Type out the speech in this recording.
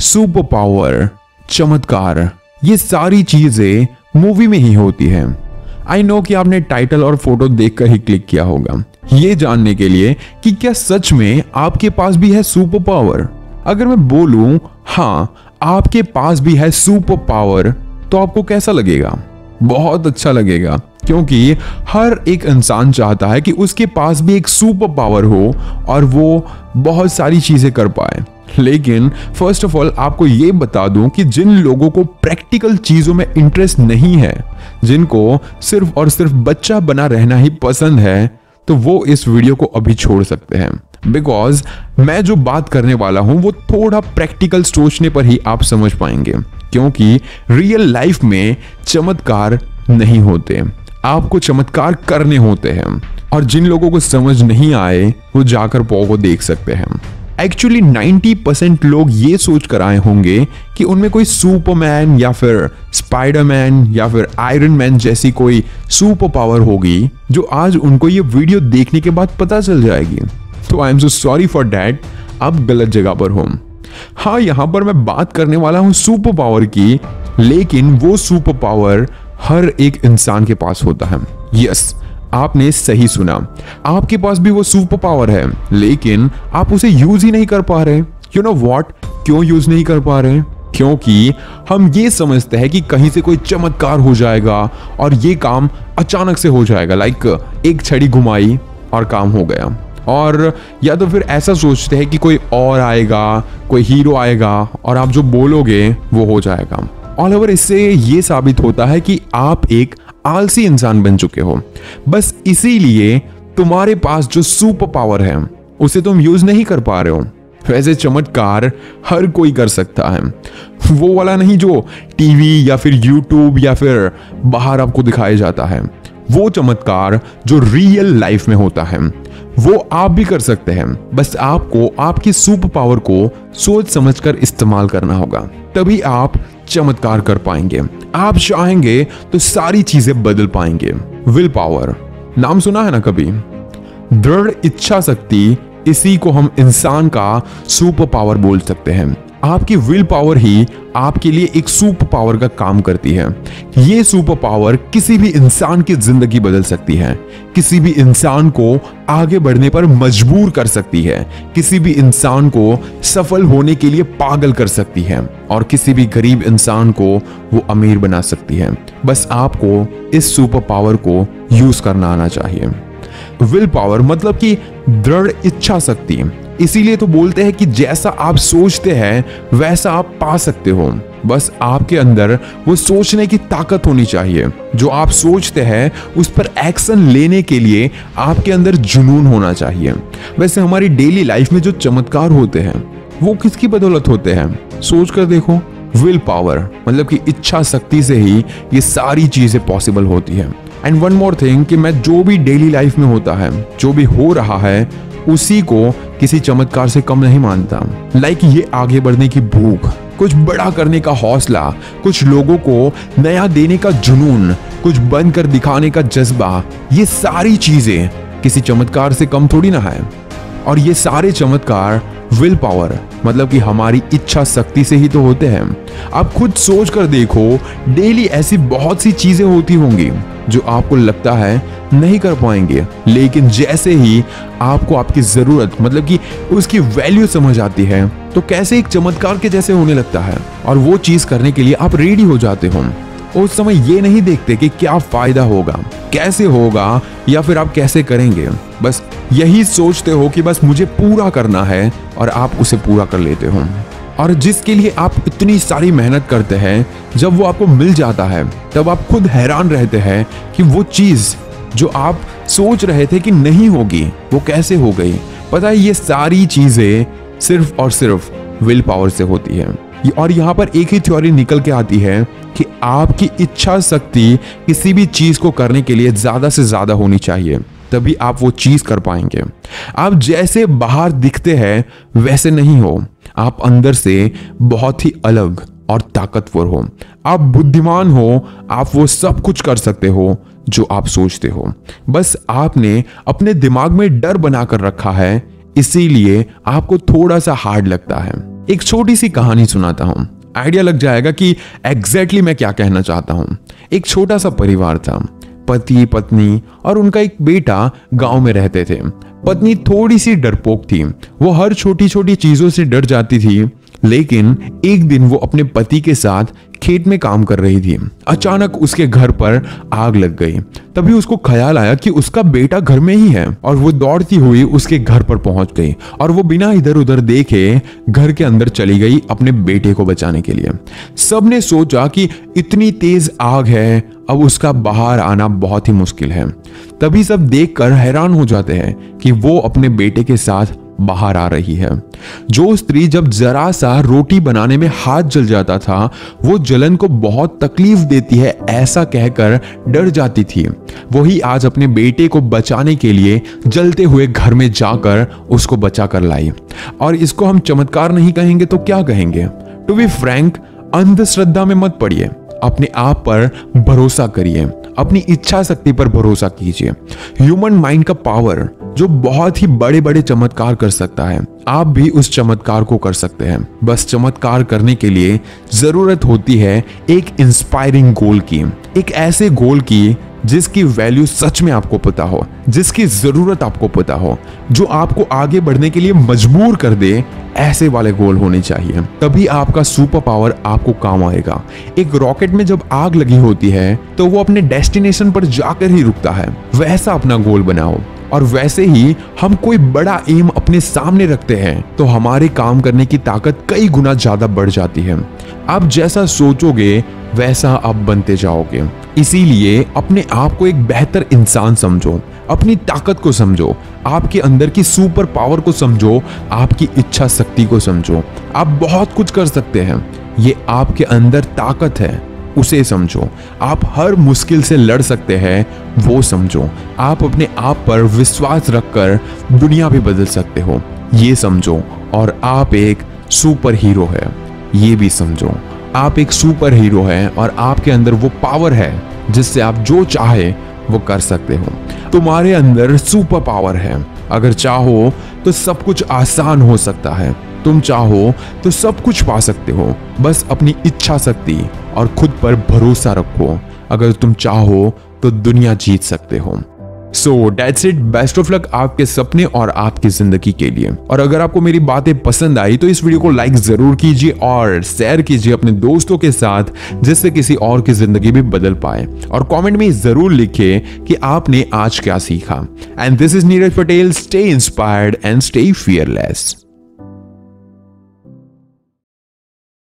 Super power चमत्कार, ये सारी चीज़ें मूवी में ही होती है। आई नो कि आपने टाइटल और फ़ोटो देखकर ही क्लिक किया होगा। ये जानने के लिए कि क्या सच में आपके पास भी है सुपर पावर अगर मैं बोलूँ हाँ आपके पास भी है सुपर पावर तो आपको कैसा लगेगा? बहुत अच्छा लगेगा। क्योंकि हर एक इंसान चाहता है कि उसके पास भी एक सुपर पावर हो और वो बहुत सारी चीज़ें कर पाए। लेकिन फ़र्स्ट ऑफ़ ऑल आपको ये बता दूँ कि जिन लोगों को प्रैक्टिकल चीज़ों में इंटरेस्ट नहीं है, जिनको सिर्फ़ और सिर्फ़ बच्चा बना रहना ही पसंद है तो वो इस वीडियो को अभी छोड़ सकते हैं। बिकॉज़ मैं जो बात करने वाला हूँ, वो थोड़ा प्रैक्टिकल सोचने पर ही आप समझ पाएँगे, क्योंकि रियल लाइफ में चमत्कार नहीं होते। आपको चमत्कार करने होते हैं और जिन लोगों को समझ नहीं आए, वो जाकर पो को देख सकते हैं। एक्चुअली 90 परसेंट लोग ये सोच कर आए होंगे कि उनमें कोई सुपरमैन या फिर स्पाइडरमैन या फिर आयरन मैन जैसी कोई सुपर पावर होगी, जो आज उनको ये वीडियो देखने के बाद पता चल जाएगी। तो I am so sorry for that आप गलत जगह पर हो। हाँ यहाँ पर मैं बात करने वाला हूँ सुपर पावर की, लेकिन वो सुपर पावर हर एक इंसान के पास होता है। यस आपने सही सुना। आपके पास भी वो सुपर पावर है, लेकिन आप उसे यूज़ ही नहीं कर पा रहे। यू नो वॉट क्यों यूज़ नहीं कर पा रहे? क्योंकि हम ये समझते हैं कि कहीं से कोई चमत्कार हो जाएगा और ये काम अचानक से हो जाएगा लाइक एक छड़ी घुमाई और काम हो गया। और या तो फिर ऐसा सोचते हैं कि कोई और आएगा, कोई हीरो आएगा और आप जो बोलोगे वो हो जाएगा। ऑल ओवर इससे ये साबित होता है कि आप एक आलसी इंसान बन चुके हो। बस इसीलिए तुम्हारे पास जो सुपर पावर है, उसे तुम यूज़ नहीं कर पा रहे हो। वैसे चमत्कार हर कोई कर सकता है। वो वाला नहीं जो टीवी या फिर यूट्यूब या फिर बाहर आपको दिखाया जाता है। वो चमत्कार जो रियल लाइफ में होता है, वो आप भी कर सकते हैं। बस आपको, आपकी सुपर पावर को सोच समझकर इस्तेमाल करना होगा। तभी आप चमत्कार कर पाएँगे। आप चाहेंगे तो सारी चीज़ें बदल पाएँगे। विल पावर नाम सुना है ना कभी? दृढ़ इच्छा शक्ति, इसी को हम इंसान का सुपर पावर बोल सकते हैं। आपकी विल पावर ही आपके लिए एक सुपर पावर का काम करती है। ये सुपर पावर किसी भी इंसान की ज़िंदगी बदल सकती है। किसी भी इंसान को आगे बढ़ने पर मजबूर कर सकती है। किसी भी इंसान को सफल होने के लिए पागल कर सकती है और किसी भी गरीब इंसान को वो अमीर बना सकती है। बस आपको इस सुपर पावर को यूज़ करना आना चाहिए। विल पावर मतलब कि दृढ़ इच्छा शक्ति। इसीलिए तो बोलते हैं कि जैसा आप सोचते हैं, वैसा आप पा सकते हो। बस आपके अंदर वो सोचने की ताकत होनी चाहिए। जो आप सोचते हैं, उस पर एक्शन लेने के लिए आपके अंदर जुनून होना चाहिए। वैसे हमारी डेली लाइफ में जो चमत्कार होते हैं, वो किसकी बदौलत होते हैं? सोच कर देखो, विल पावर मतलब कि इच्छा शक्ति से ही ये सारी चीज़ें पॉसिबल होती है। एंड वन मोर थिंग कि मैं जो भी डेली लाइफ में होता है, जो भी हो रहा है उसी को किसी चमत्कार से कम नहीं मानता। लाइक ये आगे बढ़ने की भूख, कुछ बड़ा करने का हौसला, कुछ लोगों को नया देने का जुनून, कुछ बन कर दिखाने का जज्बा, ये सारी चीज़ें किसी चमत्कार से कम थोड़ी ना है। और ये सारे चमत्कार विल पावर मतलब कि हमारी इच्छा शक्ति से ही तो होते हैं। आप खुद सोच कर देखो डेली ऐसी बहुत सी चीज़ें होती होंगी, जो आपको लगता है नहीं कर पाएँगे, लेकिन जैसे ही आपको आपकी ज़रूरत मतलब कि उसकी वैल्यू समझ आती है तो कैसे एक चमत्कार के जैसे होने लगता है, और वो चीज़ करने के लिए आप रेडी हो जाते हो। उस समय ये नहीं देखते कि क्या फ़ायदा होगा, कैसे होगा, या फिर आप कैसे करेंगे। बस यही सोचते हो कि बस मुझे पूरा करना है और आप उसे पूरा कर लेते हो। और जिसके लिए आप इतनी सारी मेहनत करते हैं, जब वो आपको मिल जाता है, तब आप खुद हैरान रहते हैं कि वो चीज़ जो आप सोच रहे थे कि नहीं होगी, वो कैसे हो गई। पता है, ये सारी चीज़ें सिर्फ़ और सिर्फ़ विल पावर से होती है। और यहाँ पर एक ही थ्योरी निकल के आती है कि आपकी इच्छा शक्ति किसी भी चीज़ को करने के लिए ज़्यादा से ज़्यादा होनी चाहिए, तभी आप वो चीज़ कर पाएँगे। आप जैसे बाहर दिखते हैं, वैसे नहीं हो। आप अंदर से बहुत ही अलग और ताकतवर हो। आप बुद्धिमान हो, आप वो सब कुछ कर सकते हो जो आप सोचते हो। बस आपने अपने दिमाग में डर बनाकर रखा है, इसीलिए आपको थोड़ा सा हार्ड लगता है। एक छोटी सी कहानी सुनाता हूँ। आइडिया लग जाएगा कि एग्जैक्टली exactly मैं क्या कहना चाहता हूँ। एक छोटा सा परिवार था। पति, पत्नी और उनका एक बेटा गाँव में रहते थे। पत्नी थोड़ी सी डरपोक थी। वो हर छोटी छोटी चीज़ों से डर जाती थी, लेकिन एक दिन वो अपने पति के साथ खेत में काम कर रही थी। अचानक उसके घर पर आग लग गई। तभी उसको ख्याल आया कि उसका बेटा घर में ही है और वो दौड़ती हुई उसके घर पर पहुँच गई और वो बिना इधर उधर देखे घर के अंदर चली गई अपने बेटे को बचाने के लिए। सबने सोचा कि इतनी तेज आग है, अब उसका बाहर आना बहुत ही मुश्किल है। तभी सब देखकर हैरान हो जाते हैं कि वो अपने बेटे के साथ बाहर आ रही है। जो स्त्री जब जरा सा रोटी बनाने में हाथ जल जाता था, वो जलन को बहुत तकलीफ़ देती है, ऐसा कहकर डर जाती थी। वही आज अपने बेटे को बचाने के लिए जलते हुए घर में जाकर उसको बचा कर लाई। और इसको हम चमत्कार नहीं कहेंगे तो क्या कहेंगे? टू बी फ्रैंक अंधश्रद्धा में मत पड़िए। अपने आप पर भरोसा करिए। अपनी इच्छा शक्ति पर भरोसा कीजिए। ह्यूमन माइंड का पावर जो बहुत ही बड़े बड़े चमत्कार कर सकता है। आप भी उस चमत्कार को कर सकते हैं। बस चमत्कार करने के लिए ज़रूरत होती है एक इंस्पायरिंग गोल की। एक ऐसे गोल की जिसकी वैल्यू सच में आपको पता हो, जिसकी ज़रूरत आपको पता हो, जो आपको आगे बढ़ने के लिए मजबूर कर दे, ऐसे वाले गोल होने चाहिए। तभी आपका सुपर पावर आपको काम आएगा। एक रॉकेट में जब आग लगी होती है तो वो अपने डेस्टिनेशन पर जाकर ही रुकता है। वैसा अपना गोल बनाओ। और वैसे ही हम कोई बड़ा एम अपने सामने रखते हैं तो हमारे काम करने की ताकत कई गुना ज़्यादा बढ़ जाती है। आप जैसा सोचोगे वैसा आप बनते जाओगे। इसीलिए अपने आप को एक बेहतर इंसान समझो, अपनी ताकत को समझो, आपके अंदर की सुपर पावर को समझो, आपकी इच्छा शक्ति को समझो। आप बहुत कुछ कर सकते हैं। ये आपके अंदर ताकत है, उसे समझो। आप हर मुश्किल से लड़ सकते हैं, वो समझो। आप अपने आप पर विश्वास रखकर दुनिया भी बदल सकते हो। ये समझो, और आप एक सुपर हीरो है। ये भी समझो। आप एक सुपर हीरो है और आपके अंदर वो पावर है जिससे आप जो चाहे वो कर सकते हो। तुम्हारे अंदर सुपर पावर है। अगर चाहो तो सब कुछ आसान हो सकता है। तुम चाहो तो सब कुछ पा सकते हो। बस अपनी इच्छा शक्ति और खुद पर भरोसा रखो। अगर तुम चाहो तो दुनिया जीत सकते हो। So that's it best of luck आपके सपने और आपकी ज़िंदगी के लिए। और अगर आपको मेरी बातें पसंद आई तो इस वीडियो को लाइक ज़रूर कीजिए और शेयर कीजिए अपने दोस्तों के साथ, जिससे किसी और की ज़िंदगी भी बदल पाए। और कमेंट में ज़रूर लिखे कि आपने आज क्या सीखा। And this is Neeraj Patel stay inspired and stay fearless